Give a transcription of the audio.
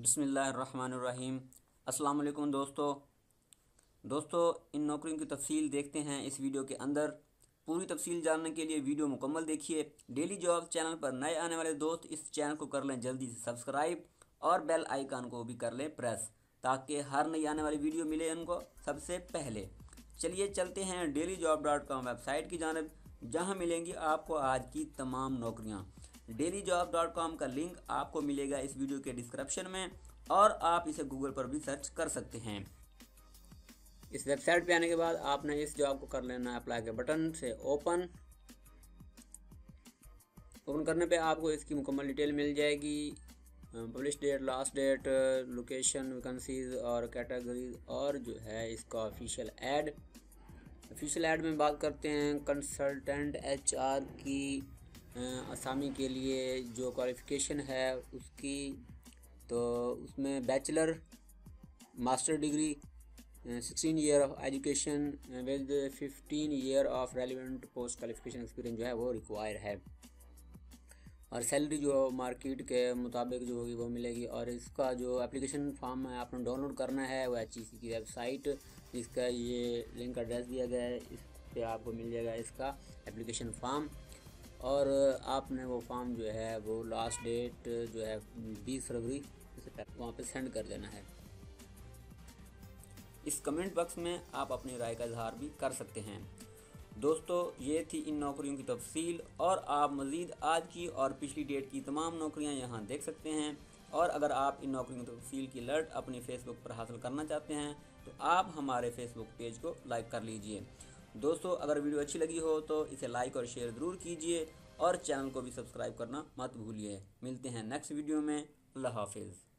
बिसमीम अस्सलाम दोस्तों। दोस्तों, इन नौकरियों की तफसील देखते हैं इस वीडियो के अंदर। पूरी तफसील जानने के लिए वीडियो मुकम्मल देखिए। डेली जॉब चैनल पर नए आने वाले दोस्त इस चैनल को कर लें जल्दी से सब्सक्राइब और बेल आइकान को भी कर लें प्रेस, ताकि हर नई आने वाली वीडियो मिले उनको सबसे पहले। चलिए चलते हैं daily job dot com website की जानब, जहाँ मिलेंगी आपको आज की तमाम नौकरियाँ। डेली जॉब डॉट कॉम का लिंक आपको मिलेगा इस वीडियो के डिस्क्रिप्शन में और आप इसे गूगल पर भी सर्च कर सकते हैं। इस वेबसाइट पे आने के बाद आपने इस जॉब को कर लेना अप्लाई के बटन से ओपन ओपन करने पे आपको इसकी मुकम्मल डिटेल मिल जाएगी। Publish date last date location vacancies और कैटेगरीज और जो है इसका ऑफिशियल एड ऑफिशियल एड में बात करते हैं कंसल्टेंट एचआर की। असामी के लिए जो क्वालिफ़िकेशन है उसकी तो उसमें bachelor master degree sixteen year of education with fifteen year of relevant post qualification experience जो है वो रिक्वायर है। और सैलरी जो मार्केट के मुताबिक जो होगी वो मिलेगी। और इसका जो एप्लीकेशन फॉर्म है, आपने डाउनलोड करना है, वो एच की वेबसाइट जिसका ये लिंक एड्रेस दिया गया है, इस पर आपको मिल जाएगा इसका एप्लीकेशन फॉर्म और आपने वो फॉर्म जो है, वो लास्ट डेट जो है, बीस फरवरी से वहाँ पे सेंड कर देना है। इस कमेंट बॉक्स में आप अपनी राय का इजहार भी कर सकते हैं। दोस्तों, ये थी इन नौकरियों की तफसील और आप मज़ीद आज की और पिछली डेट की तमाम नौकरियाँ यहाँ देख सकते हैं। और अगर आप इन नौकरियों की तफसील की अलर्ट अपनी फेसबुक पर हासिल करना चाहते हैं तो आप हमारे फेसबुक पेज को लाइक कर लीजिए। दोस्तों, अगर वीडियो अच्छी लगी हो तो इसे लाइक और शेयर ज़रूर कीजिए और चैनल को भी सब्सक्राइब करना मत भूलिए। मिलते हैं नेक्स्ट वीडियो में। अल्लाह हाफिज़।